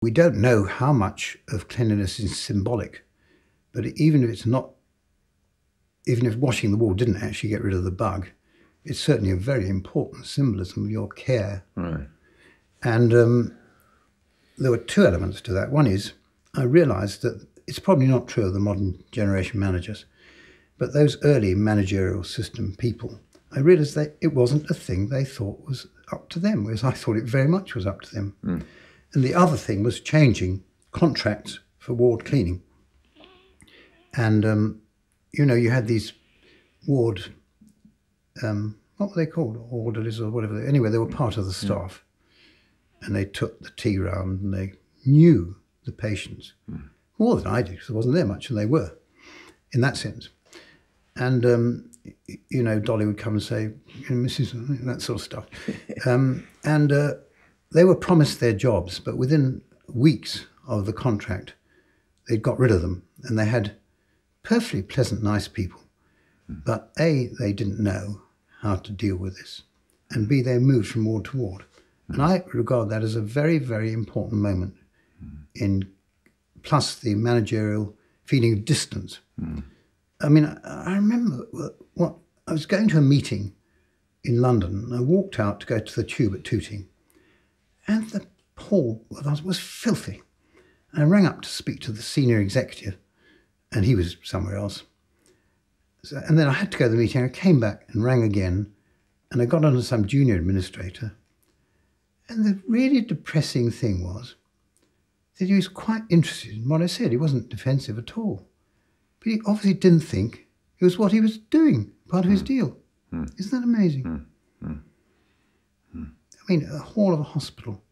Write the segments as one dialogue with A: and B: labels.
A: We don't know how much of cleanliness is symbolic, but even if it's not, even if washing the wall didn't actually get rid of the bug, it's certainly a very important symbolism of your care.
B: Right.
A: And um, there were two elements to that. One is I realized that it's probably not true of the modern generation managers, but those early managerial system people, I realized that it wasn't a thing they thought was up to them, whereas I thought it very much was up to them. And the other thing was changing contracts for ward cleaning. And, um, you know, you had these ward, um, what were they called? Orderlies or whatever. They, anyway, they were part of the staff. And they took the tea round and they knew the patients more than I did because I wasn't there much, and they were in that sense. And, um, you know, Dolly would come and say, you know, Mrs. that sort of stuff. Um, and uh, they were promised their jobs, but within weeks of the contract, they'd got rid of them. And they had perfectly pleasant, nice people. Hmm. But A, they didn't know how to deal with this. And B, they moved from ward to ward. Hmm. And I regard that as a very, very important moment hmm. in plus the managerial feeling of distance. I mean, I, I remember what I was going to a meeting in London. And I walked out to go to the tube at Tooting, and the hall was, was filthy. And I rang up to speak to the senior executive, and he was somewhere else. So, and then I had to go to the meeting. I came back and rang again, and I got on to some junior administrator. And the really depressing thing was that he was quite interested in what I said. He wasn't defensive at all. But he obviously didn't think it was what he was doing, part of his hmm. deal. Hmm. Isn't that amazing? Hmm. I mean, a hall of a hospital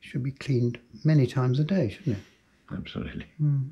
A: should be cleaned many times a day, shouldn't it?
B: Absolutely. Hmm.